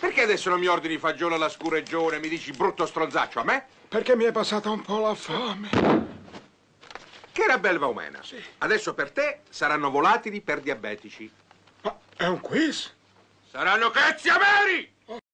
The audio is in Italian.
Perché adesso non mi ordini fagiolo alla scureggione e mi dici brutto stronzaccio a me? Perché mi è passata un po' la fame. Che era belva umana. Sì. Adesso per te saranno volatili per diabetici. Ma è un quiz? Saranno cazzi ameri!